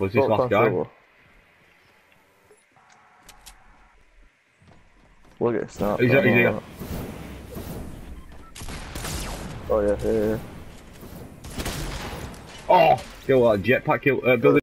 Was this last guy? over. We'll get. He's- I he's here. Oh yeah, yeah, yeah. Oh! Kill, uh, jetpack kill, uh, building.